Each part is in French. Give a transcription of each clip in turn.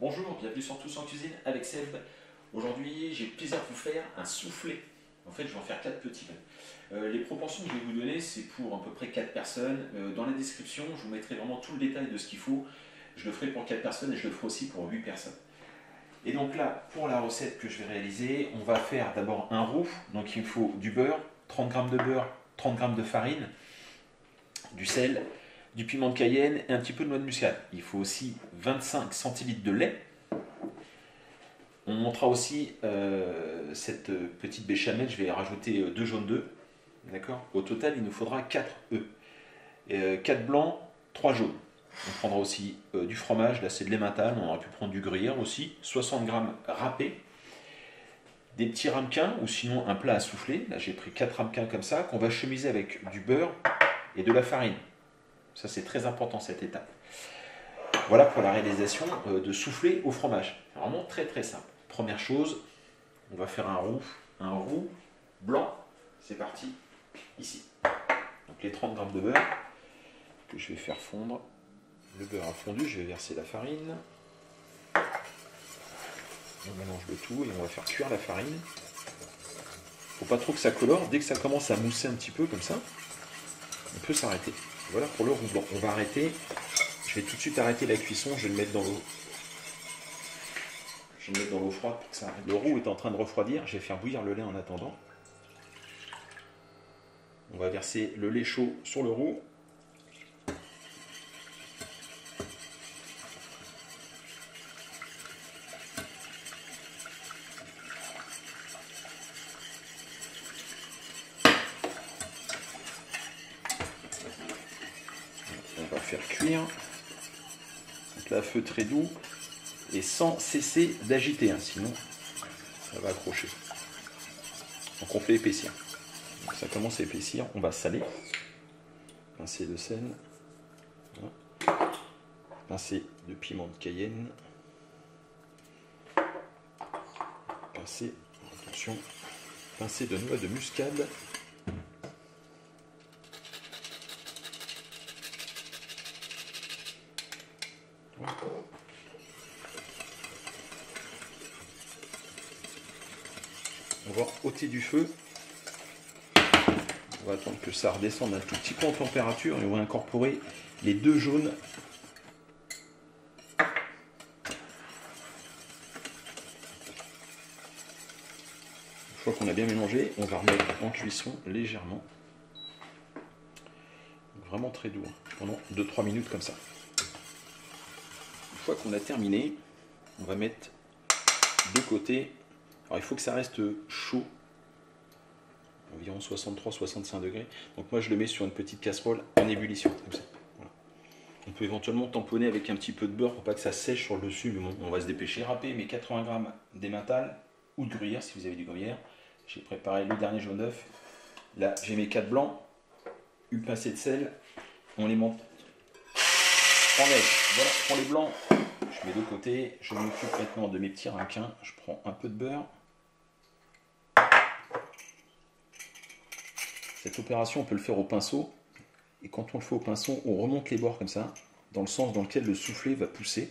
Bonjour, bienvenue sur Tous en Cuisine avec Seb. Aujourd'hui, j'ai le plaisir de vous faire un soufflé. En fait, je vais en faire 4 petits. Euh, les proportions que je vais vous donner, c'est pour à peu près 4 personnes. Euh, dans la description, je vous mettrai vraiment tout le détail de ce qu'il faut. Je le ferai pour 4 personnes et je le ferai aussi pour 8 personnes. Et donc là, pour la recette que je vais réaliser, on va faire d'abord un roux. Donc il me faut du beurre, 30 g de beurre, 30 g de farine, du sel, du piment de Cayenne et un petit peu de noix de muscade. Il faut aussi 25 centilitres de lait. On montera aussi euh, cette petite béchamel, je vais rajouter 2 jaunes d'œufs. D'accord? Au total, il nous faudra 4 œufs. 4 blancs, 3 jaunes. On prendra aussi euh, du fromage, là c'est de l'emmental, on aurait pu prendre du gruyère aussi, 60 g râpé, des petits ramequins ou sinon un plat à souffler. Là j'ai pris 4 ramequins comme ça qu'on va chemiser avec du beurre et de la farine. Ça c'est très important cette étape. Voilà pour la réalisation euh, de souffler au fromage. Vraiment très très simple. Première chose, on va faire un roux, un roux blanc. C'est parti, ici. Donc les 30 g de beurre que je vais faire fondre. Le beurre a fondu, je vais verser la farine. On mélange le tout et on va faire cuire la farine. Faut pas trop que ça colore. Dès que ça commence à mousser un petit peu comme ça, on peut s'arrêter. Voilà pour le roux. On va arrêter. Je vais tout de suite arrêter la cuisson. Je vais le mettre dans l'eau. Je vais le mettre dans l'eau froide pour que ça. Le roux est en train de refroidir. Je vais faire bouillir le lait en attendant. On va verser le lait chaud sur le roux. On cuire. Donc feu très doux et sans cesser d'agiter, hein, sinon ça va accrocher. Donc on fait épaissir. Ça commence à épaissir, on va saler. Pincée de sel. Voilà. Pincée de piment de Cayenne. Pincée, attention, pincée de noix de muscade. On va ôter du feu. On va attendre que ça redescende un tout petit peu en température et on va incorporer les deux jaunes. Une fois qu'on a bien mélangé, on va remettre en cuisson légèrement. Vraiment très doux, hein, pendant 2-3 minutes comme ça. Une fois qu'on a terminé, on va mettre de côté alors il faut que ça reste chaud, environ 63-65 degrés. Donc moi je le mets sur une petite casserole en ébullition. On peut éventuellement tamponner avec un petit peu de beurre pour pas que ça sèche sur le dessus, mais bon, on va se dépêcher. Râper mes 80 g d'émental ou de gruyère si vous avez du gruyère. J'ai préparé le dernier jaune d'œuf. Là j'ai mes 4 blancs, une pincée de sel, on les monte en Voilà pour les blancs. Je mets de côté, je m'occupe maintenant de mes petits raquins. Je prends un peu de beurre. Cette opération, on peut le faire au pinceau. Et quand on le fait au pinceau, on remonte les bords comme ça, dans le sens dans lequel le soufflet va pousser.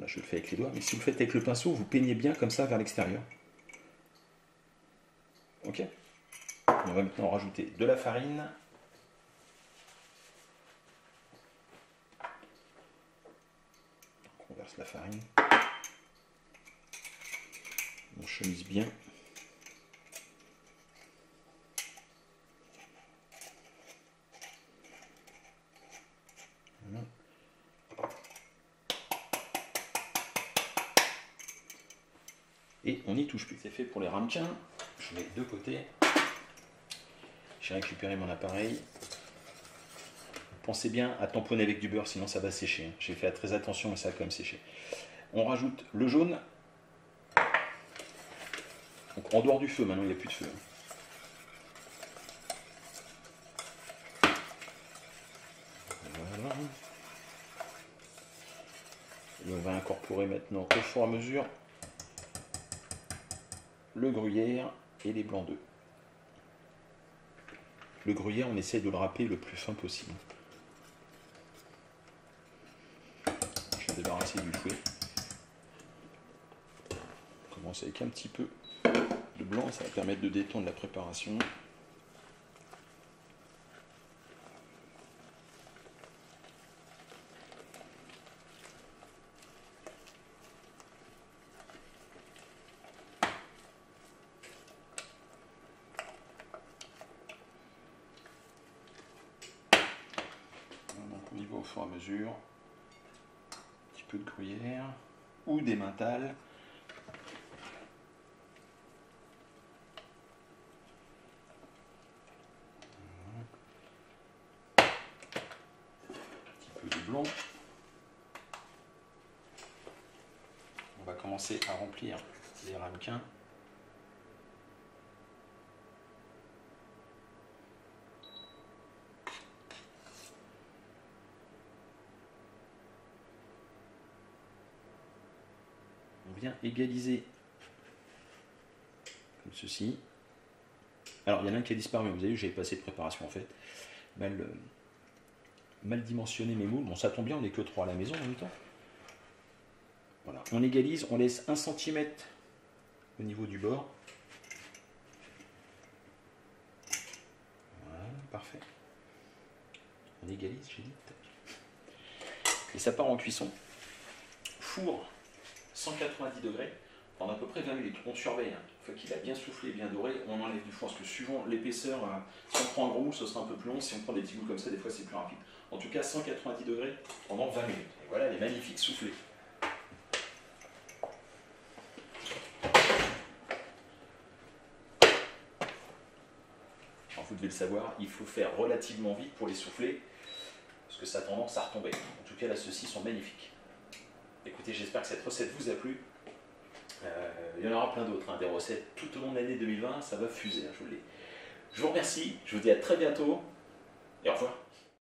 Là, je le fais avec les doigts, mais si vous le faites avec le pinceau, vous peignez bien comme ça vers l'extérieur. Ok? On va maintenant rajouter de la farine. On verse la farine. On chemise bien. Et on n'y touche plus. C'est fait pour les ramequins. Je mets de côté. J'ai récupéré mon appareil. Pensez bien à tamponner avec du beurre, sinon ça va sécher. J'ai fait très attention, mais ça va quand même sécher. On rajoute le jaune. Donc en dehors du feu, maintenant il n'y a plus de feu. Voilà. Et on va incorporer maintenant au fur et à mesure le gruyère et les blancs d'œufs. Le gruyère, on essaie de le râper le plus fin possible. Vais débarrasser du fouet. commencer avec un petit peu de blanc, ça va permettre de détendre la préparation. on y va au fur et à mesure. Peu de gruyère ou des mentales. Un petit peu de blanc. On va commencer à remplir les ramequins. On vient égaliser comme ceci. Alors il y en a un qui a disparu, vous avez vu, j'avais pas assez de préparation en fait. Mal, euh, mal dimensionné mes moules. Bon, ça tombe bien, on n'est que 3 à la maison en même temps. Voilà, on égalise, on laisse 1 cm au niveau du bord. Voilà, parfait. On égalise, j'ai dit. Et ça part en cuisson. Four 190 degrés pendant à peu près 20 minutes. On surveille, hein. une fois qu'il a bien soufflé, bien doré, on enlève du four. Parce que suivant l'épaisseur, euh, si on prend un gros ce sera un peu plus long. Si on prend des petits bouts comme ça, des fois c'est plus rapide. En tout cas, 190 degrés pendant 20 minutes. Et voilà les magnifiques soufflés. Alors, vous devez le savoir, il faut faire relativement vite pour les souffler, parce que ça a tendance à retomber. En tout cas, là, ceux-ci sont magnifiques. Écoutez, j'espère que cette recette vous a plu. Euh, il y en aura plein d'autres, hein, des recettes tout au long de l'année 2020, ça va fuser, hein, je vous le dis. Je vous remercie, je vous dis à très bientôt et au revoir.